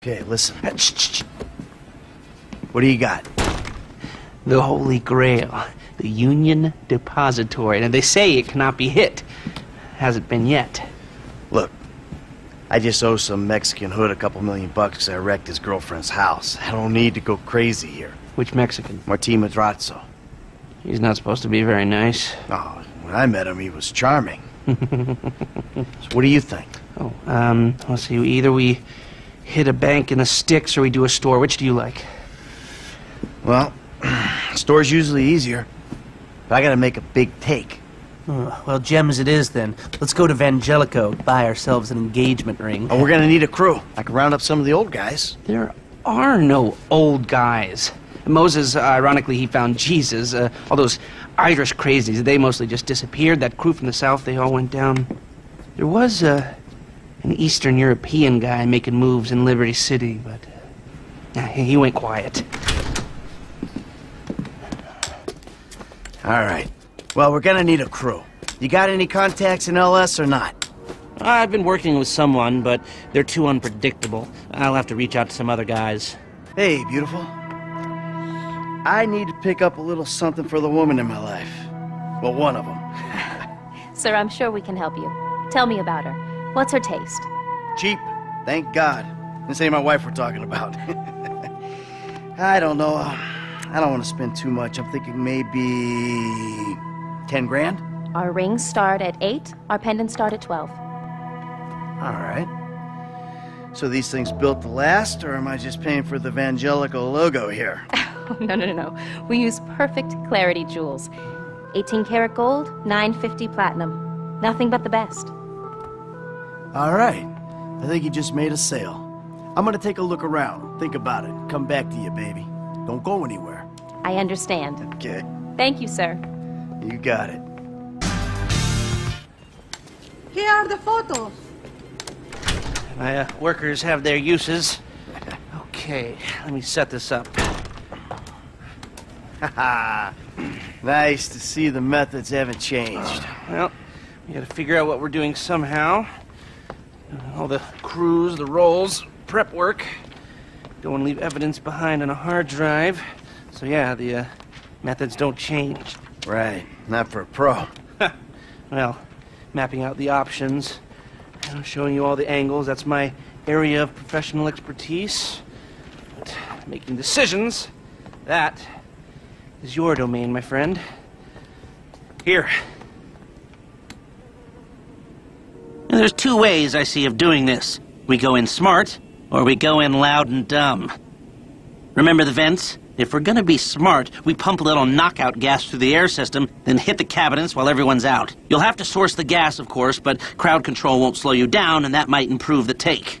Okay, listen. What do you got? The Holy Grail, the Union Depository. And they say it cannot be hit. Hasn't been yet. Look, I just owe some Mexican hood a couple million bucks because I wrecked his girlfriend's house. I don't need to go crazy here. Which Mexican? Martin Madrazo. He's not supposed to be very nice. Oh, when I met him, he was charming. so what do you think? Oh, um, let's see. Either we hit a bank in the sticks or we do a store. Which do you like? Well, store's usually easier. But I gotta make a big take. Oh, well, gems it is then. Let's go to Vangelico, buy ourselves an engagement ring. Oh, we're gonna need a crew. I can round up some of the old guys. There are no old guys. Moses, uh, ironically, he found Jesus. Uh, all those Irish crazies, they mostly just disappeared. That crew from the south, they all went down. There was uh, an Eastern European guy making moves in Liberty City, but uh, he went quiet. All right. Well, we're gonna need a crew. You got any contacts in LS or not? I've been working with someone, but they're too unpredictable. I'll have to reach out to some other guys. Hey, beautiful. I need to pick up a little something for the woman in my life. Well, one of them. Sir, I'm sure we can help you. Tell me about her. What's her taste? Cheap. Thank God. This ain't my wife we're talking about. I don't know. I don't want to spend too much. I'm thinking maybe... 10 grand? Our rings start at 8, our pendants start at 12. All right. So these things built to last, or am I just paying for the Vangelico logo here? no, no, no, no. We use perfect clarity jewels. 18 karat gold, 950 platinum. Nothing but the best. All right. I think he just made a sale. I'm gonna take a look around, think about it, come back to you, baby. Don't go anywhere. I understand. Okay. Thank you, sir. You got it. Here are the photos. My uh, workers have their uses. Okay, let me set this up. Haha. nice to see the methods haven't changed. Well, we gotta figure out what we're doing somehow. All the crews, the rolls, prep work. Don't want to leave evidence behind on a hard drive. So yeah, the uh, methods don't change. Right. Not for a pro. Well, mapping out the options, you know, showing you all the angles, that's my area of professional expertise. But making decisions, that is your domain, my friend. Here. And there's two ways I see of doing this. We go in smart, or we go in loud and dumb. Remember the vents? If we're gonna be smart, we pump a little knockout gas through the air system, then hit the cabinets while everyone's out. You'll have to source the gas, of course, but crowd control won't slow you down, and that might improve the take.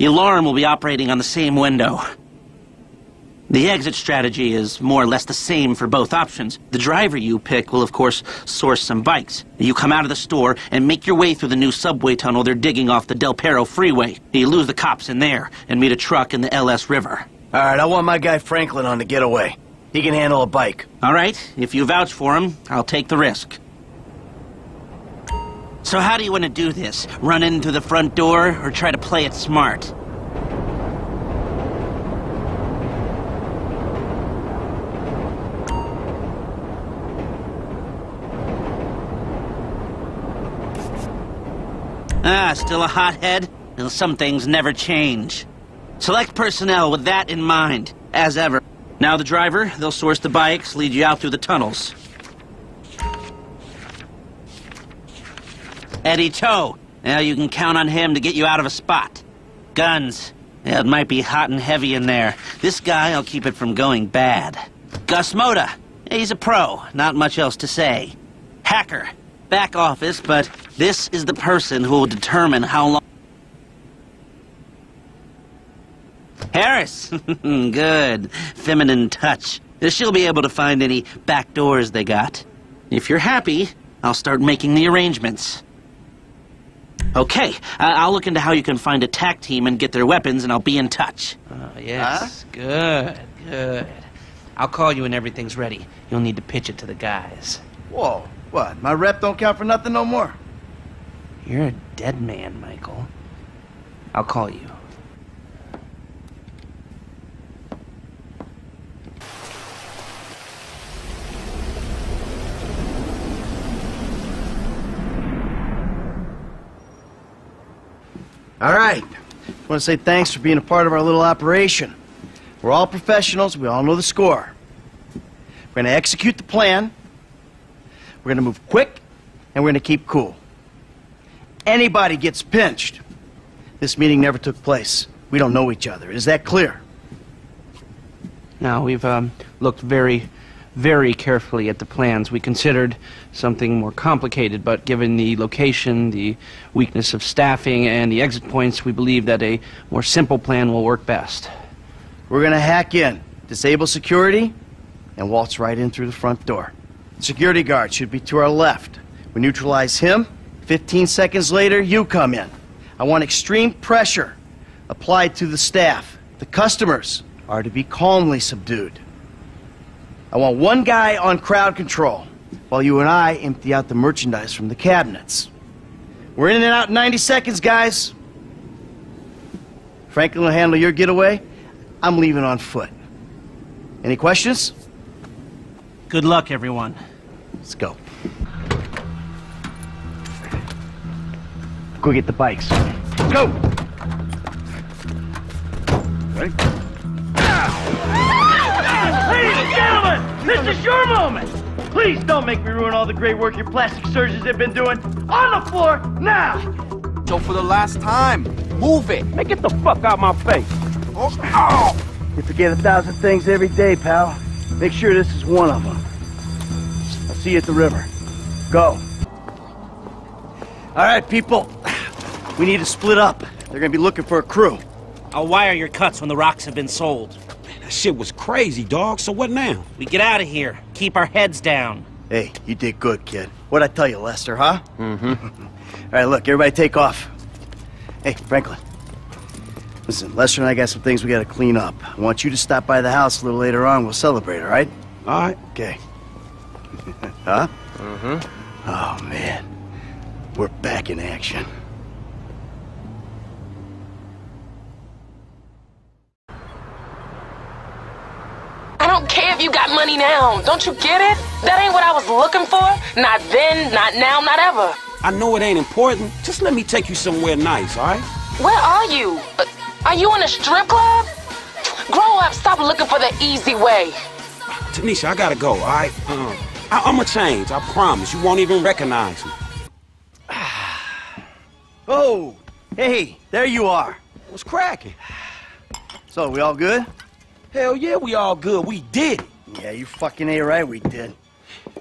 The alarm will be operating on the same window. The exit strategy is more or less the same for both options. The driver you pick will, of course, source some bikes. You come out of the store and make your way through the new subway tunnel they're digging off the Del Perro freeway. You lose the cops in there and meet a truck in the LS River. All right, I want my guy Franklin on the getaway. He can handle a bike. All right, if you vouch for him, I'll take the risk. So how do you want to do this? Run in through the front door or try to play it smart? Ah, still a hothead? Well, some things never change. Select personnel with that in mind, as ever. Now the driver, they'll source the bikes, lead you out through the tunnels. Eddie Toh. Now you can count on him to get you out of a spot. Guns. Yeah, it might be hot and heavy in there. This guy, I'll keep it from going bad. Gus Moda. He's a pro. Not much else to say. Hacker. Back office, but this is the person who will determine how long... Harris! Good. Feminine touch. She'll be able to find any back doors they got. If you're happy, I'll start making the arrangements. Okay, I- I'll look into how you can find a tack team and get their weapons, and I'll be in touch. Oh, yes. Good, good. I'll call you when everything's ready. You'll need to pitch it to the guys. Whoa, what? My rep don't count for nothing no more. You're a dead man, Michael. I'll call you. All right. I want to say thanks for being a part of our little operation. We're all professionals. We all know the score. We're going to execute the plan. We're going to move quick, and we're going to keep cool. Anybody gets pinched. This meeting never took place. We don't know each other. Is that clear? Now, we've um, looked very, very carefully at the plans. We considered something more complicated, but given the location, the weakness of staffing, and the exit points, we believe that a more simple plan will work best. We're going to hack in, disable security, and waltz right in through the front door. Security guard should be to our left. We neutralize him. 15 seconds later, you come in. I want extreme pressure applied to the staff. The customers are to be calmly subdued. I want one guy on crowd control while you and I empty out the merchandise from the cabinets. We're in and out in 90 seconds, guys. Franklin will handle your getaway. I'm leaving on foot. Any questions? Good luck, everyone. Let's go. Go get the bikes. Go! Ready? This is your moment! Please don't make me ruin all the great work your plastic surgeons have been doing. On the floor, now! So for the last time, move it. Hey, get the fuck out of my face. Oh, ow. You forget a thousand things every day, pal. Make sure this is one of them. I'll see you at the river. Go. All right, people. We need to split up. They're gonna be looking for a crew. I'll wire your cuts when the rocks have been sold. That shit was crazy, dog. So what now? We get out of here. Keep our heads down. Hey, you did good, kid. What'd I tell you, Lester, huh? Mm-hmm. All right, look, everybody take off. Hey, Franklin. Listen, Lester and I got some things we gotta clean up. I want you to stop by the house a little later on. We'll celebrate, all right? All right. Okay. huh? Mm-hmm. Oh, man. We're back in action. Don't care if you got money now. Don't you get it? That ain't what I was looking for. Not then, not now, not ever. I know it ain't important. Just let me take you somewhere nice, all right? Where are you? Uh, Are you in a strip club? Grow up. Stop looking for the easy way. Tanisha, I gotta go, all right? Um, I- I'm gonna change. I promise. You won't even recognize me. Oh, hey, there you are. What's cracking? So, we all good? Hell yeah, we all good. We did. Yeah, you fucking A right, we did.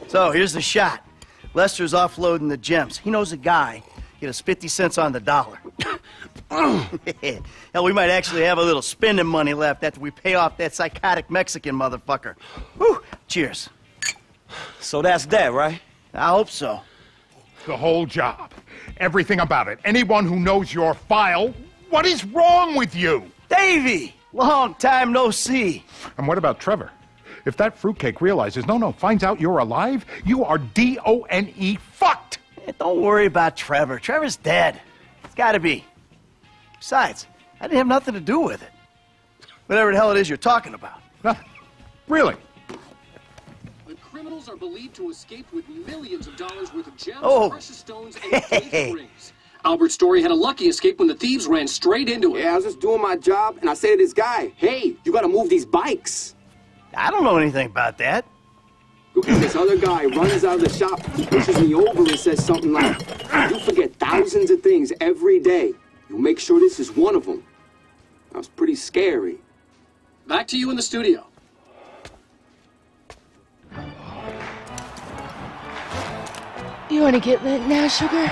So, here's the shot. Lester's offloading the gems. He knows a guy. Get us 50 cents on the dollar. Hell, we might actually have a little spending money left after we pay off that psychotic Mexican motherfucker. Whew, cheers. So that's that, right? I hope so. The whole job. Everything about it. Anyone who knows your file, what is wrong with you? Davy! Long time no see. And what about Trevor? If that fruitcake realizes, no, no, finds out you're alive, you are D O N E fucked. Eh, Don't worry about Trevor. Trevor's dead. It's gotta be. Besides, I didn't have nothing to do with it. Whatever the hell it is you're talking about. Huh? Really? The criminals are believed to escape with millions of dollars worth of gems, Oh. precious stones, and Hey. rings. Albert Story had a lucky escape when the thieves ran straight into him. Yeah, I was just doing my job, and I say to this guy, "Hey, you gotta move these bikes." I don't know anything about that. And this other guy runs out of the shop, pushes me over, and says something like, "You forget thousands of things every day. You make sure this is one of them." That was pretty scary. Back to you in the studio. You want to get lit now, sugar?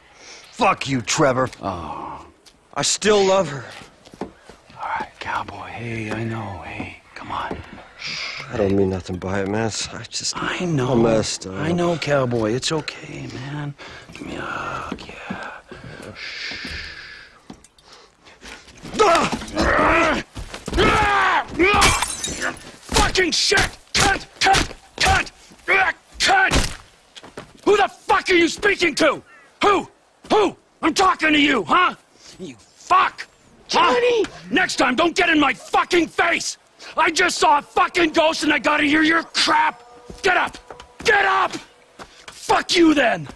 Fuck you, Trevor. Oh, I still love her. all right, cowboy. Hey, I know. Hey, come on. I don't mean nothing by it, man. I just... I know. I messed up. I know, cowboy. It's okay, man. Give me a hug, yeah. Shh. Fucking shit! Cut! Cut! Cut! Ah, Cut! Who the fuck are you speaking to? Who? Who? I'm talking to you, huh? You fuck! Johnny! Next time, don't get in my fucking face! I just saw a fucking ghost and I gotta hear your crap! Get up! Get up! Fuck you then!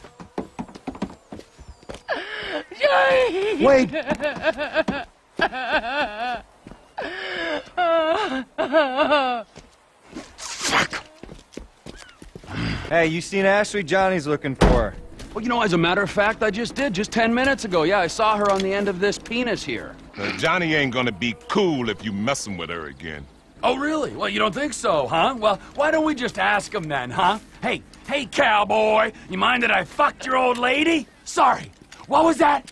Johnny! Wait! Hey, you seen Ashley? Johnny's looking for her. Well, you know, as a matter of fact, I just did, just ten minutes ago. Yeah, I saw her on the end of this penis here. Now, Johnny ain't gonna be cool if you messing with her again. Oh, really? Well, you don't think so, huh? Well, why don't we just ask him then, huh? Hey, hey, cowboy, you mind that I fucked your old lady? Sorry. What was that?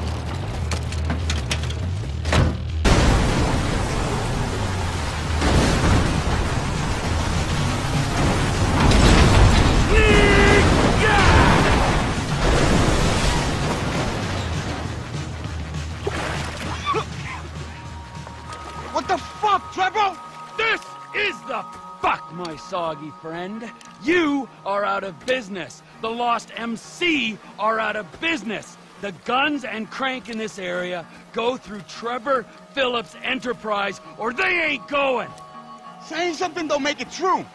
Fuck, Trevor? This is the fuck, my soggy friend. You are out of business. The Lost MC are out of business. The guns and crank in this area go through Trevor Philips Enterprise, or they ain't going. Saying something don't make it true.